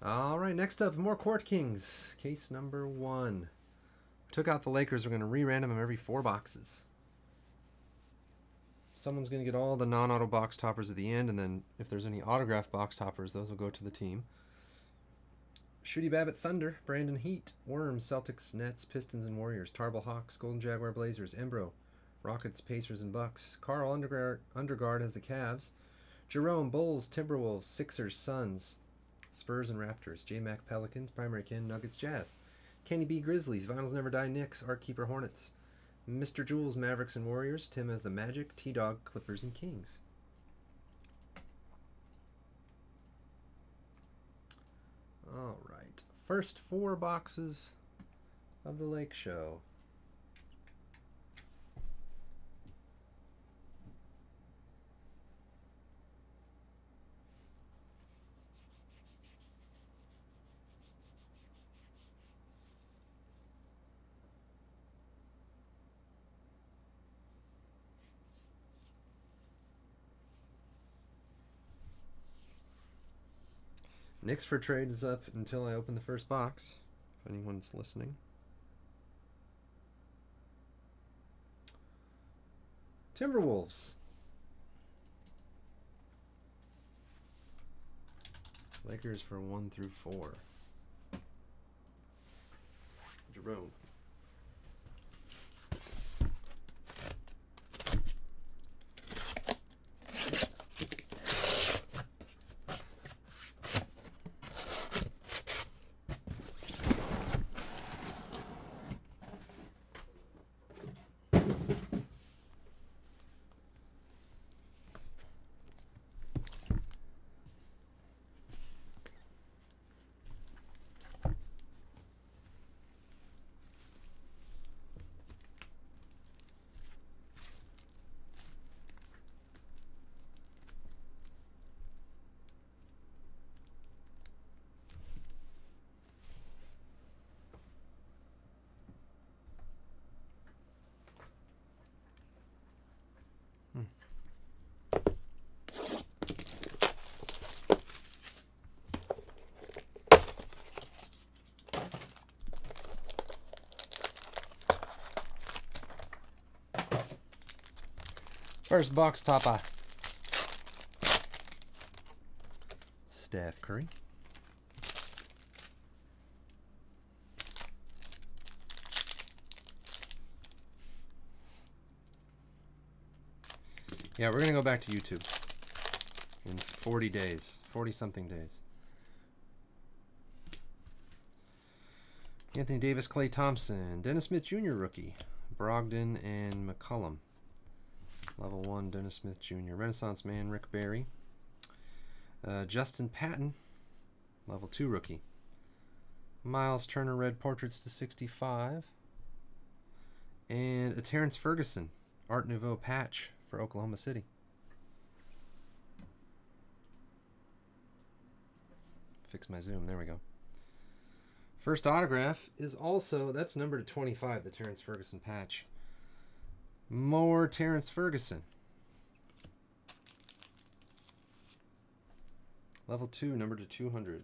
All right, next up, more Court Kings. Case number one. Took out the Lakers. We're going to re-random them every four boxes. Someone's going to get all the non-auto box toppers at the end, and then if there's any autograph box toppers, those will go to the team. Shooty Babbitt Thunder, Brandon Heat, Worms, Celtics, Nets, Pistons, and Warriors, Tarble Hawks, Golden Jaguar Blazers, Embro, Rockets, Pacers, and Bucks. Carl Undergard, Undergard has the Cavs. Jerome, Bulls, Timberwolves, Sixers, Suns, Spurs, and Raptors. J Mac, Pelicans, Primary Ken, Nuggets, Jazz. Kenny B, Grizzlies, Vinyls Never Die, Knicks, Art Keeper, Hornets. Mr. Jules, Mavericks, and Warriors. Tim has the Magic, T Dog, Clippers, and Kings. All right. First four boxes of the Lake Show. Knicks for trade is up until I open the first box, if anyone's listening. Timberwolves. Lakers for one through four. Jerome. First box topper. Steph Curry. Yeah, we're going to go back to YouTube in 40 days, 40 something days. Anthony Davis, Klay Thompson, Dennis Smith Jr. rookie, Brogdon, and McCollum. Level 1, Dennis Smith Jr. Renaissance Man, Rick Barry. Uh, Justin Patton, level 2 rookie. Myles Turner Red Portraits to 65. And a Terrence Ferguson Art Nouveau patch for Oklahoma City. Fix my zoom. There we go. First autograph is also, that's number to 25, the Terrence Ferguson patch. More Terrence Ferguson. Level 2, number to 200.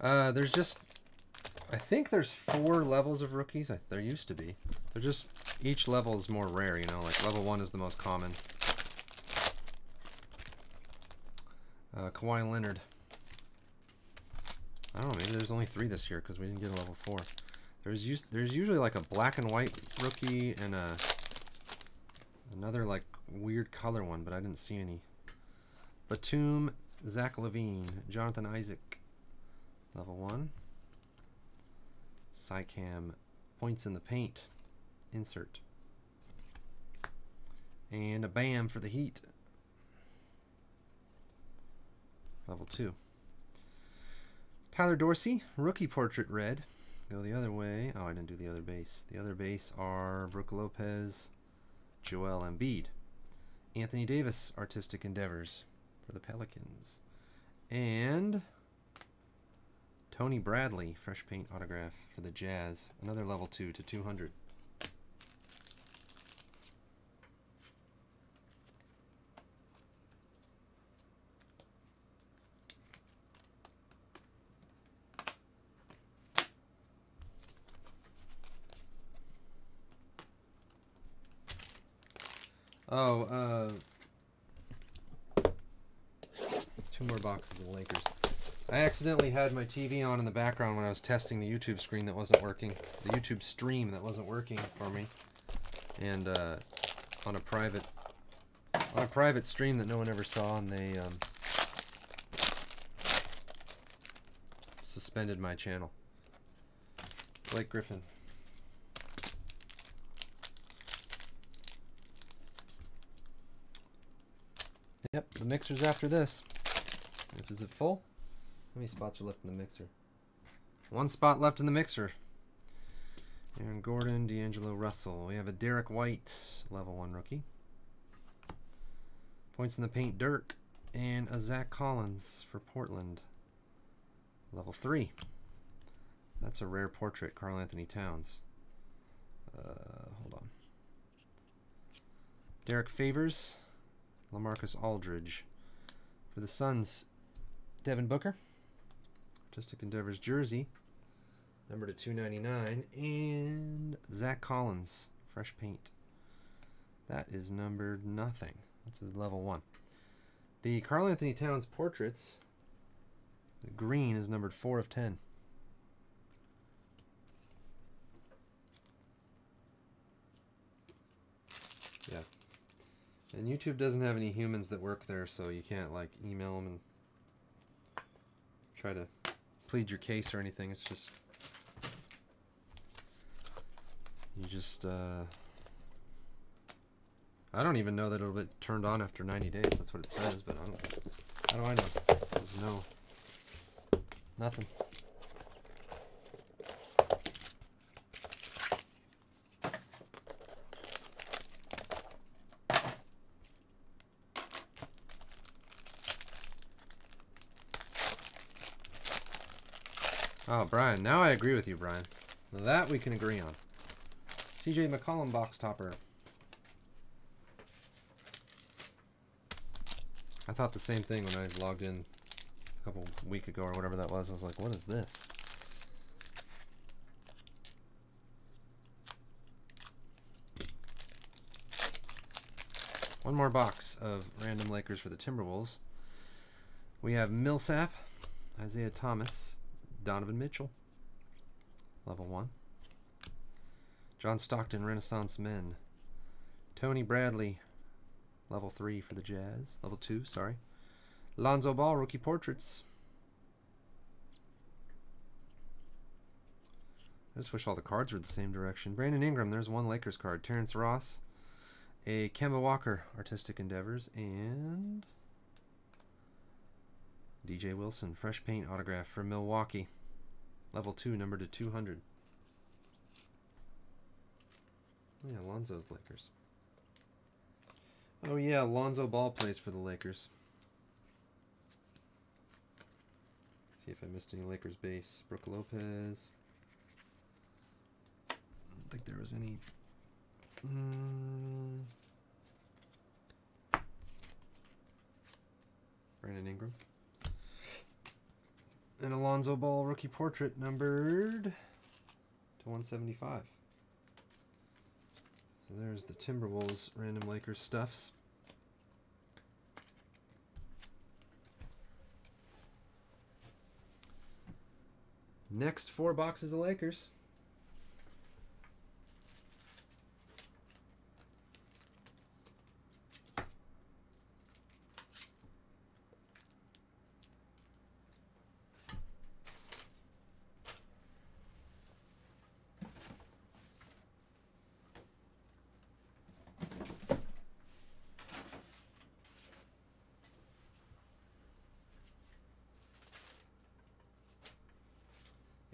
Uh, there's just, I think there's four levels of rookies. I, there used to be. They're just, each level is more rare, you know, like level one is the most common. Uh, Kawhi Leonard. I don't know, maybe there's only three this year because we didn't get a level four. There's us there's usually like a black and white rookie and a another like weird color one, but I didn't see any. Batum, Zach LaVine, Jonathan Isaac, Level 1. Siakam points in the paint. Insert. And a BAM for the Heat. Level 2. Tyler Dorsey, rookie portrait red. Go the other way. Oh, I didn't do the other base. The other base are Brook Lopez, Joel Embiid. Anthony Davis, Artistic Endeavors for the Pelicans. And Tony Bradley, Fresh Paint Autograph for the Jazz. Another level 2 to 200. Oh, uh, two more boxes of Lakers. I accidentally had my TV on in the background when I was testing the YouTube screen that wasn't working, the YouTube stream that wasn't working for me, and uh, on a private on a private stream that no one ever saw, and they um, suspended my channel. Blake Griffin. Yep, the mixer's after this. If is it full? How many spots are left in the mixer? One spot left in the mixer. Aaron Gordon, D'Angelo Russell. We have a Derrick White, level one rookie. Points in the paint, Dirk. And a Zach Collins for Portland. Level three. That's a rare portrait, Karl Anthony Towns. Uh, hold on. Derrick Favors. LaMarcus Aldridge. For the Suns, Devin Booker. Artistic Endeavors jersey. Number to 299. And Zach Collins. Fresh paint. That is numbered nothing. That's his level one. The Karl Anthony Towns portraits. The green is numbered 4 of 10. Yeah. And YouTube doesn't have any humans that work there, so you can't like email them and try to plead your case or anything. It's just you just uh, I don't even know that it'll get turned on after 90 days. That's what it says, but I don't. How do I know? There's no nothing. Brian. Now I agree with you, Brian. That we can agree on. CJ McCollum box topper. I thought the same thing when I logged in a couple week ago or whatever that was. I was like, what is this? One more box of random Lakers for the Timberwolves. We have Millsap, Isaiah Thomas, Donovan Mitchell, level 1. John Stockton, Renaissance Men. Tony Bradley, level 3 for the Jazz. Level 2, sorry. Lonzo Ball, Rookie Portraits. I just wish all the cards were the same direction. Brandon Ingram, there's one Lakers card. Terrence Ross, a Kemba Walker, Artistic Endeavors, and DJ Wilson, Fresh Paint Autograph for Milwaukee. Level 2, number to 200. Oh yeah, Lonzo's Lakers. Oh yeah, Lonzo Ball plays for the Lakers. See if I missed any Lakers base. Brook Lopez. I don't think there was any. Mm. Brandon Ingram. An Alonzo Ball rookie portrait numbered to 175. So there's the Timberwolves random Lakers stuffs. Next four boxes of Lakers.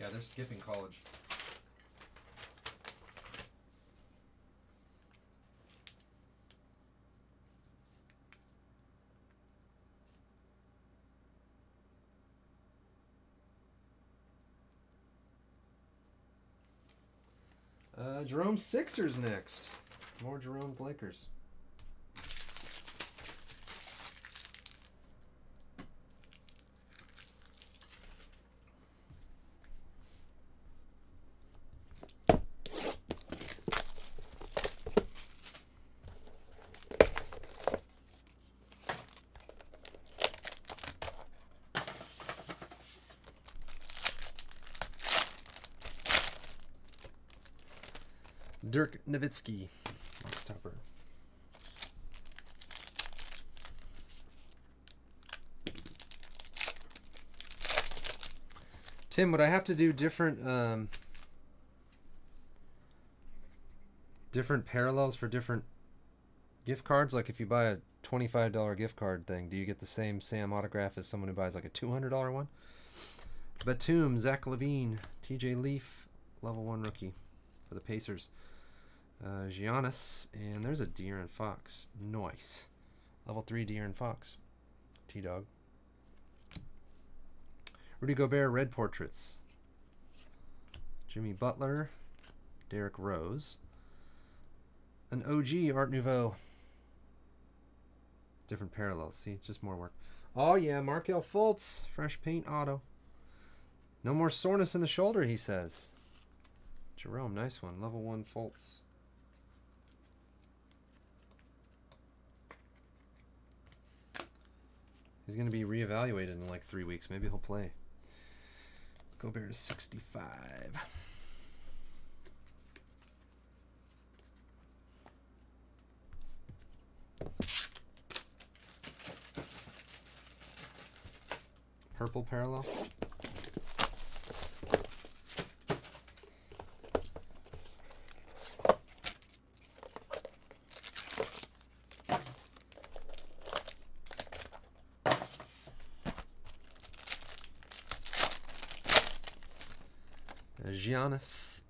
Yeah, they're skipping college. Uh, Jerome Sixers next. More Jerome Lakers. Dirk Nowitzki, box topper. Tim, would I have to do different um, different parallels for different gift cards? Like if you buy a twenty-five dollar gift card thing, do you get the same Sam autograph as someone who buys like a two hundred dollar one? Batum, Zach LaVine, T.J. Leaf, level one rookie for the Pacers. Uh, Giannis, and there's a De'Aaron Fox. Nice. Level 3 De'Aaron Fox. T-Dog. Rudy Gobert, Red Portraits. Jimmy Butler, Derrick Rose. An OG Art Nouveau. Different parallels. See, it's just more work. Oh, yeah, Markelle Fultz. Fresh paint auto. No more soreness in the shoulder, he says. Jerome, nice one. Level 1 Fultz. He's going to be reevaluated in like three weeks. Maybe he'll play. Gobert to 65. Purple parallel. Giannis.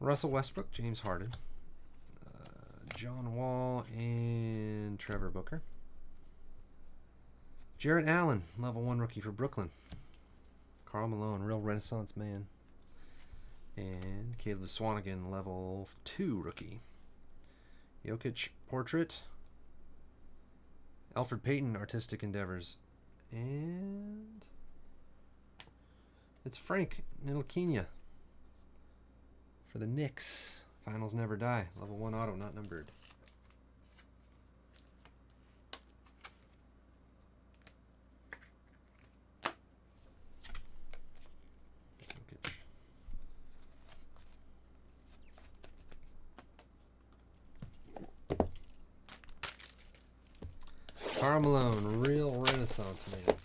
Russell Westbrook, James Harden, uh, John Wall, and Trevor Booker. Jarrett Allen, level one rookie for Brooklyn. Karl Malone, real renaissance man. And Caleb Swanigan, level 2 rookie. Jokic, portrait. Elfrid Payton, artistic endeavors. And it's Frank Ntilikina for the Knicks. Finals never die. Level 1 auto, not numbered. Karl Malone, real renaissance man.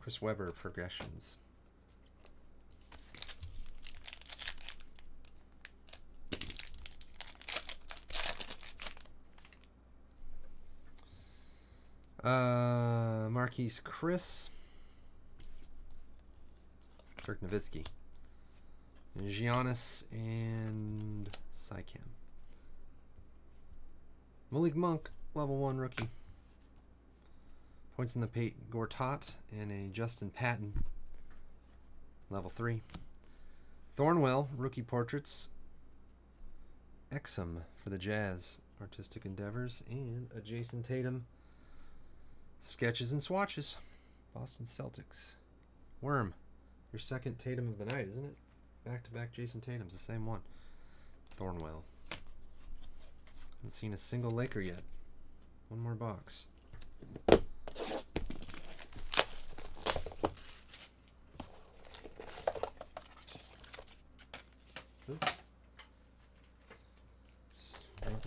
Chris Webber progressions. Uh, Marquese Chriss. Dirk Nowitzki. Giannis and Siakam. Malik Monk, level 1 rookie. Points in the Pate Gortat, and a Justin Patton, level 3. Thornwell, rookie portraits. Exum for the Jazz, artistic endeavors, and a Jayson Tatum Sketches and swatches. Boston Celtics. Worm. Your second Tatum of the night, isn't it? Back to back Jayson Tatum's the same one. Thornwell. Haven't seen a single Laker yet. One more box.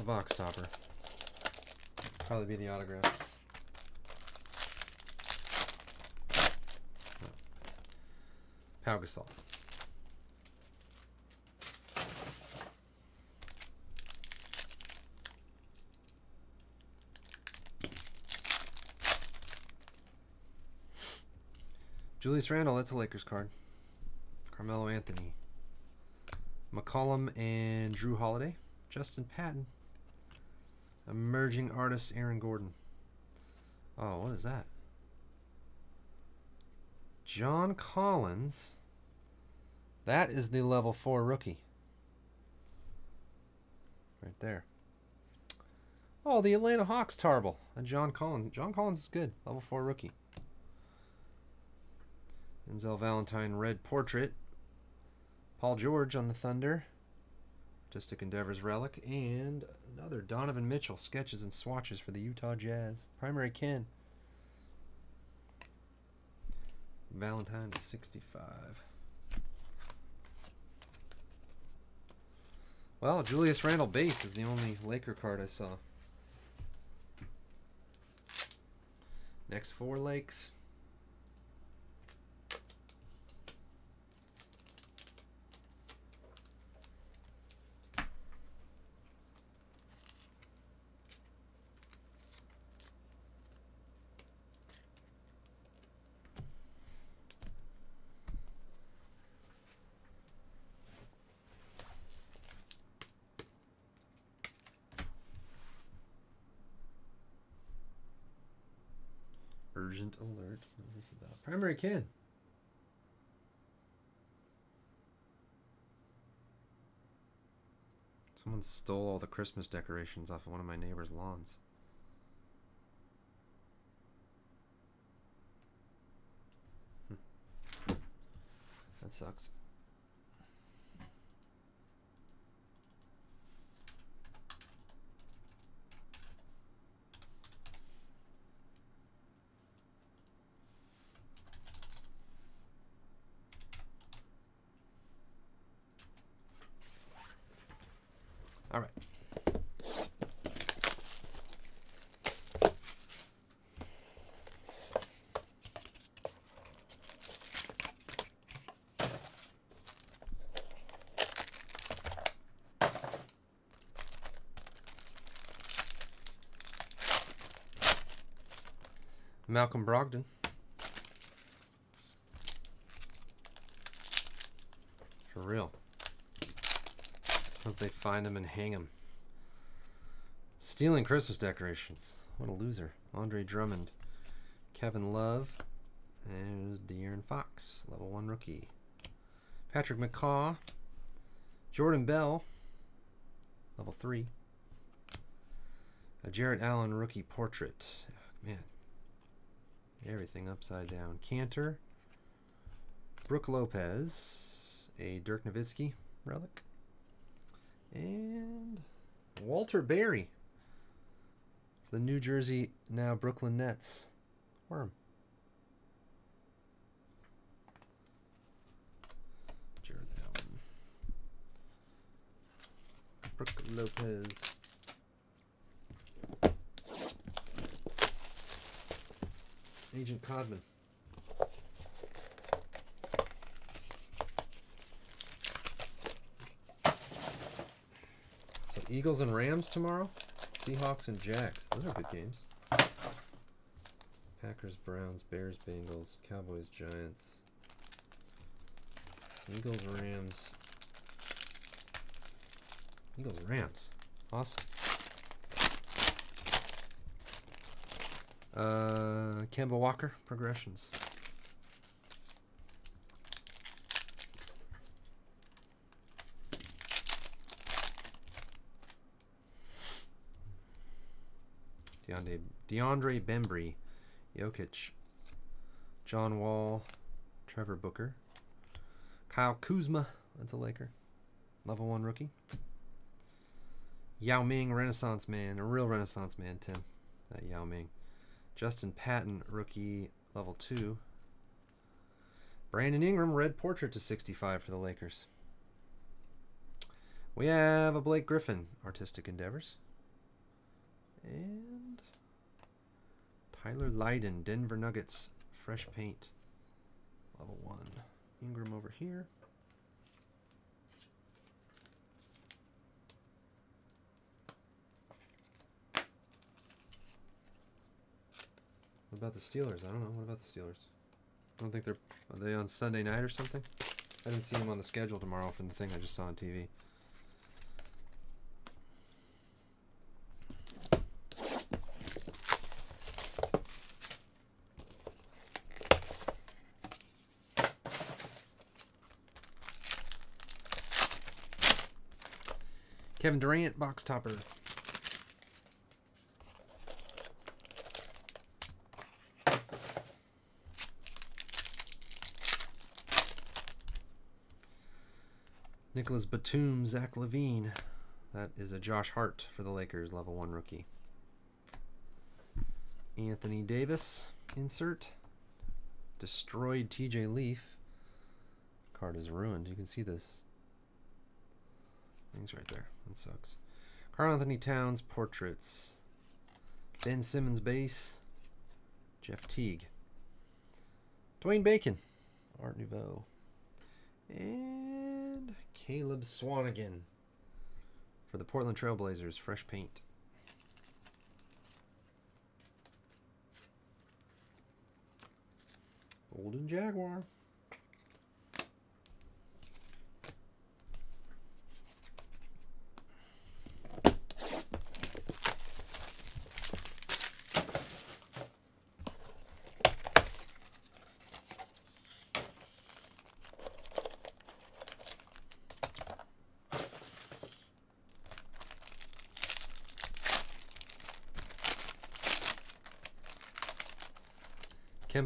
box topper. Probably be the autograph. No. Gasol. Julius Randle, that's a Lakers card. Carmelo Anthony. McCollum and Jrue Holiday. Justin Patton. Emerging artist Aaron Gordon. Oh, what is that? John Collins. That is the level 4 rookie. Right there. Oh, the Atlanta Hawks Tarble. And John Collins. John Collins is good. Level 4 rookie. Denzel Valentine red portrait. Paul George on the Thunder. Artistic Endeavors relic. And another Donovan Mitchell sketches and swatches for the Utah Jazz. Primary Ken. Valentine 65. Well, Julius Randle base is the only Laker card I saw. Next four lakes. Urgent alert. What is this about? Primary Ken. Someone stole all the Christmas decorations off of one of my neighbor's lawns. Hmm. That sucks. All right. Malcolm Brogdon. For real. Hope they find him and hang him. Stealing Christmas decorations. What a loser. Andre Drummond. Kevin Love. There's De'Aaron Fox. Level 1 rookie. Patrick McCaw. Jordan Bell. Level 3. A Jarrett Allen rookie portrait. Oh, man. Everything upside down. Kanter. Brook Lopez. A Dirk Nowitzki relic. And Walter Berry. The New Jersey, now Brooklyn Nets. Worm. Jarrett Allen. Brook Lopez. Agent Codman. So Eagles and Rams tomorrow. Seahawks and Jacks. Those are good games. Packers, Browns, Bears, Bengals, Cowboys, Giants. Eagles, Rams. Eagles, Rams. Awesome. Uh, Kemba Walker, progressions. DeAndre, DeAndre Bembry, Jokic, John Wall, Trevor Booker, Kyle Kuzma, that's a Laker, level one rookie. Yao Ming, Renaissance man, a real Renaissance man, Tim. That Yao Ming. Justin Patton, rookie, level two. Brandon Ingram, red portrait to 65 for the Lakers. We have a Blake Griffin, artistic endeavors. And Tyler Lydon, Denver Nuggets, fresh paint, level one. Ingram over here. About the Steelers? I don't know. What about the Steelers? I don't think they're are they on Sunday night or something. I didn't see them on the schedule tomorrow from the thing I just saw on TV. Kevin Durant box topper. Nicolas Batum, Zach LaVine. That is a Josh Hart for the Lakers, level one rookie. Anthony Davis, insert. Destroyed TJ Leaf. Card is ruined. You can see this. Things right there. That sucks. Karl Anthony Towns, portraits. Ben Simmons, base. Jeff Teague. Dwayne Bacon, Art Nouveau. And Caleb Swanigan for the Portland Trailblazers, fresh paint. Golden Jaguar.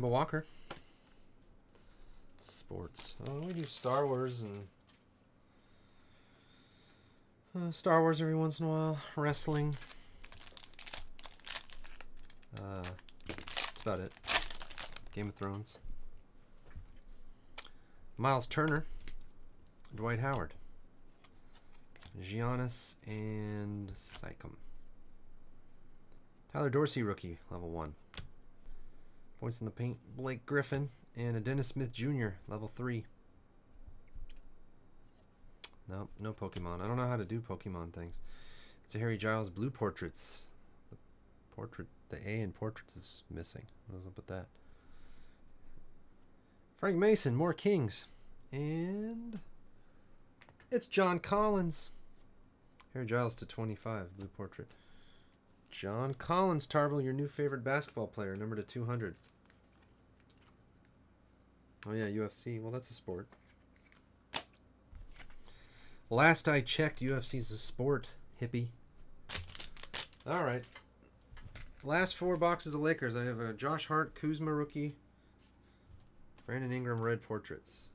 Kemba Walker. Sports. Oh, we do Star Wars and uh, Star Wars every once in a while. Wrestling. Uh, that's about it. Game of Thrones. Myles Turner. Dwight Howard. Giannis and Siakam. Tyler Dorsey, rookie, level 1. Points in the paint, Blake Griffin. And a Dennis Smith Jr., level 3. Nope, no Pokemon. I don't know how to do Pokemon things. It's a Harry Giles Blue Portraits. The portrait, the A in Portraits is missing. What is up with that? Frank Mason, more Kings. And it's John Collins. Harry Giles to 25, Blue Portrait. John Collins, Tarvel, your new favorite basketball player, number to 200. Oh yeah, UFC. Well, that's a sport. Last I checked, UFC's a sport, hippie. All right. Last four boxes of Lakers. I have a Josh Hart, Kuzma rookie, Brandon Ingram red portraits.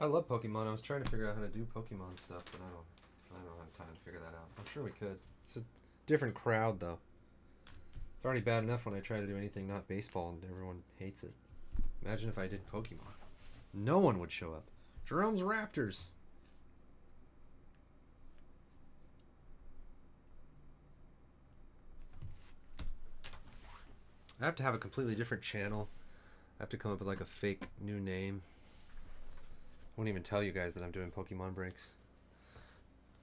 I love Pokemon. I was trying to figure out how to do Pokemon stuff, but I don't I don't have time to figure that out. I'm sure we could. It's a different crowd though. It's already bad enough when I try to do anything not baseball and everyone hates it. Imagine if I did Pokemon. No one would show up. Jerome's Raptors. I have to have a completely different channel. I have to come up with like a fake new name won't even tell you guys that I'm doing Pokemon breaks.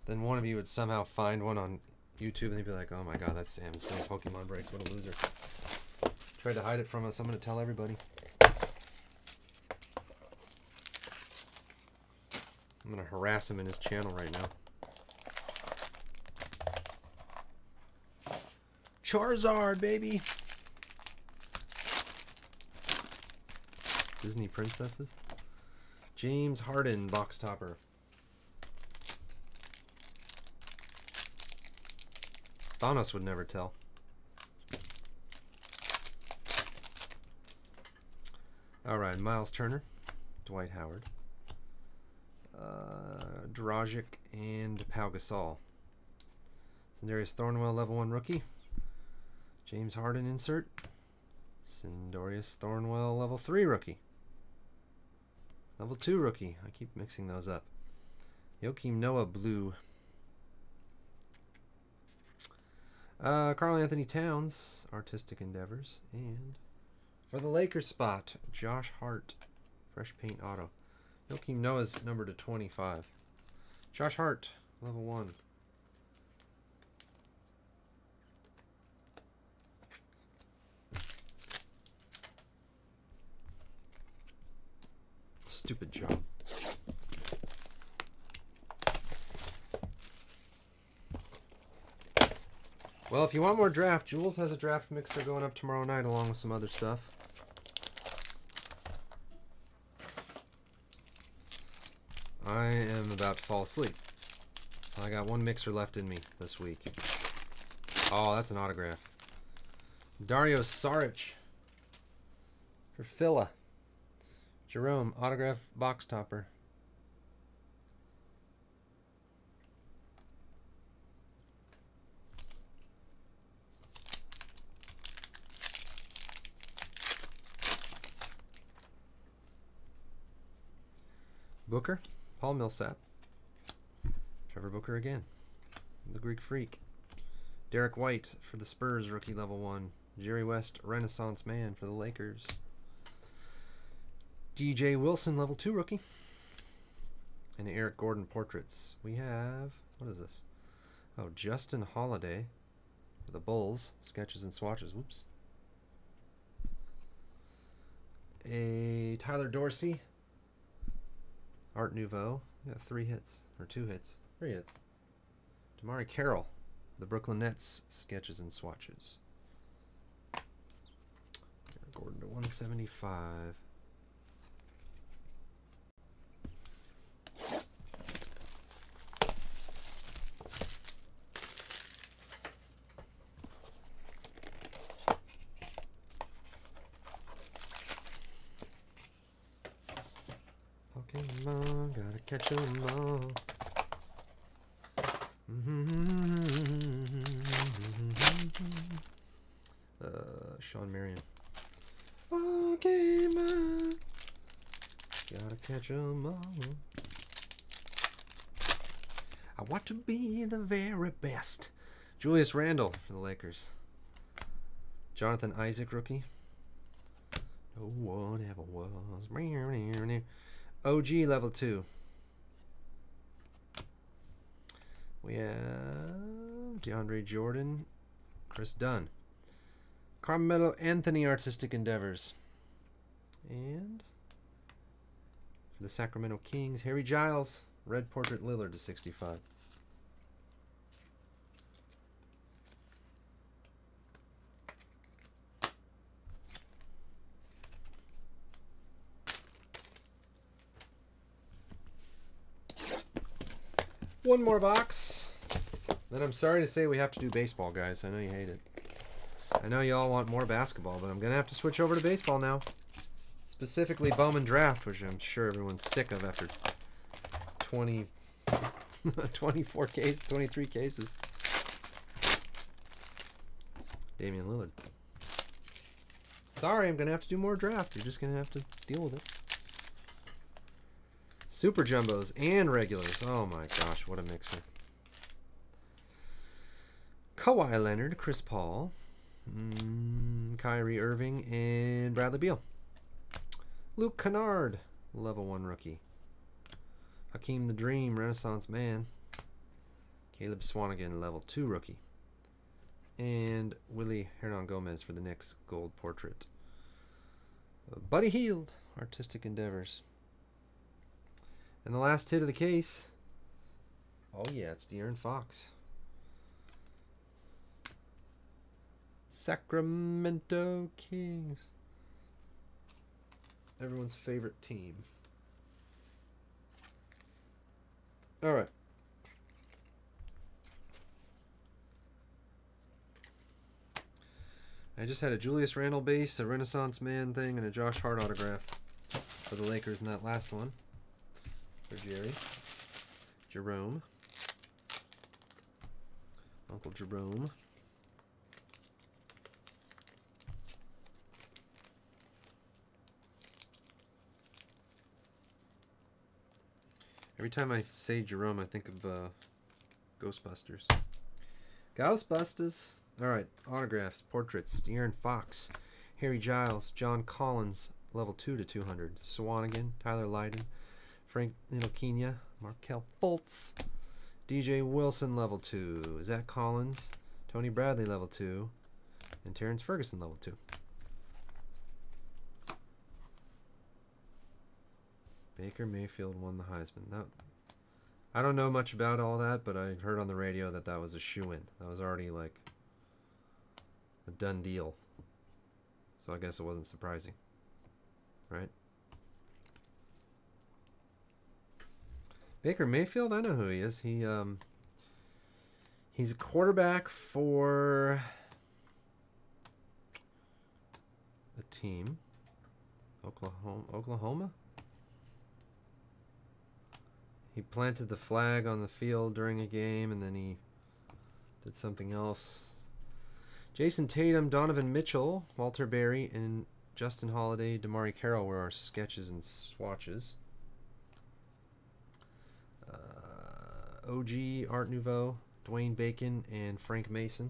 Then one of you would somehow find one on YouTube and they'd be like, oh my god, that's Sam. He's doing Pokemon breaks. What a loser. Tried to hide it from us. I'm going to tell everybody. I'm going to harass him in his channel right now. Charizard, baby! Disney princesses? James Harden, box topper. Thanos would never tell. All right, Myles Turner, Dwight Howard, uh, Dragic, and Pau Gasol. Sindarius Thornwell, level 1 rookie. James Harden insert. Sindarius Thornwell, level 3 rookie. Level 2 rookie. I keep mixing those up. Joakim Noah blue. Uh, Karl Anthony Towns, Artistic Endeavors. And for the Lakers spot, Josh Hart, Fresh Paint Auto. Joakim Noah's number to 25. Josh Hart, level 1. Stupid job. Well, if you want more draft, Jules has a draft mixer going up tomorrow night along with some other stuff. I am about to fall asleep. So I got one mixer left in me this week. Oh, that's an autograph. Dario Saric for Phila. Jerome, autograph box topper. Booker, Paul Millsap, Trevor Booker again, the Greek Freak, Derrick White for the Spurs, rookie level one, Jerry West, Renaissance Man for the Lakers, DJ Wilson, level two rookie, and Eric Gordon portraits. We have what is this? Oh, Justin Holiday for the Bulls, sketches and swatches. Whoops. A Tyler Dorsey Art Nouveau. We got three hits. Or two hits. Three hits. DeMarre Carroll. The Brooklyn Nets sketches and swatches. Gordon to 175. Pokemon, gotta catch 'em all. Uh, Shawn Marion. Pokemon, gotta catch 'em all. I want to be the very best. Julius Randle for the Lakers. Jonathan Isaac rookie. No one ever was. OG level 2. Have DeAndre Jordan, Kris Dunn, Carmelo Anthony Artistic Endeavors, and for the Sacramento Kings, Harry Giles, Red Portrait Lillard to 65. One more box. Then I'm sorry to say we have to do baseball, guys. I know you hate it. I know you all want more basketball, but I'm going to have to switch over to baseball now. Specifically Bowman Draft, which I'm sure everyone's sick of after 20, 24 cases, 23 cases. Damian Lillard. Sorry, I'm going to have to do more draft. You're just going to have to deal with it. Super Jumbos and regulars. Oh my gosh, what a mixer. Kawhi Leonard, Chris Paul, mm, Kyrie Irving, and Bradley Beal. Luke Kennard, level 1 rookie. Hakeem the Dream, Renaissance Man. Caleb Swanigan, level 2 rookie. And Willie Hernan Gomez for the next gold portrait. Buddy Hield, Artistic Endeavors. And the last hit of the case. Oh yeah, it's De'Aaron Fox. Sacramento Kings. Everyone's favorite team. All right. I just had a Julius Randle base, a Renaissance Man thing, and a Josh Hart autograph for the Lakers in that last one for Jerry. Jerome. Uncle Jerome. Every time I say Jerome, I think of uh, Ghostbusters. Ghostbusters. All right, autographs, portraits. De'Aaron Fox, Harry Giles, John Collins, level 2 to 200. Swanigan, Tyler Lydon, Frank Ntilikina, Markelle Fultz, DJ Wilson, level 2. Zach Collins, Tony Bradley, level 2. And Terrence Ferguson, level 2. Baker Mayfield won the Heisman. That, I don't know much about all that, but I heard on the radio that that was a shoe-in. That was already like a done deal. So I guess it wasn't surprising. Right? Baker Mayfield, I know who he is. He um he's a quarterback for a team. Oklahoma Oklahoma? He planted the flag on the field during a game and then he did something else. Jayson Tatum, Donovan Mitchell, Walter Berry, and Justin Holiday, DeMarre Carroll were our sketches and swatches. Uh, OG, Art Nouveau, Dwayne Bacon, and Frank Mason.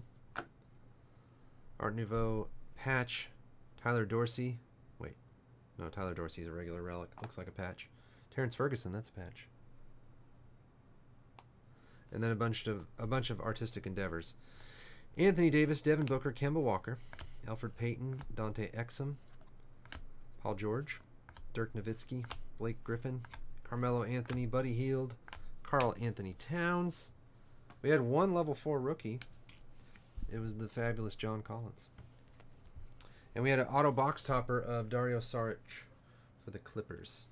Art Nouveau, Patch, Tyler Dorsey. Wait, no, Tyler Dorsey's a regular relic. Looks like a patch. Terrence Ferguson, that's a patch and then a bunch of a bunch of artistic endeavors. Anthony Davis, Devin Booker, Kemba Walker, Elfrid Payton, Dante Exum, Paul George, Dirk Nowitzki, Blake Griffin, Carmelo Anthony, Buddy Hield, Karl-Anthony Towns. We had one level four rookie. It was the fabulous John Collins. And we had an auto box topper of Dario Saric for the Clippers.